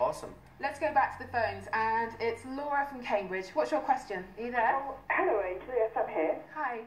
Awesome. Let's go back to the phones, and it's Laura from Cambridge. What's your question? Are you there? Oh, hello, Angel. Yes, I'm here. Hi.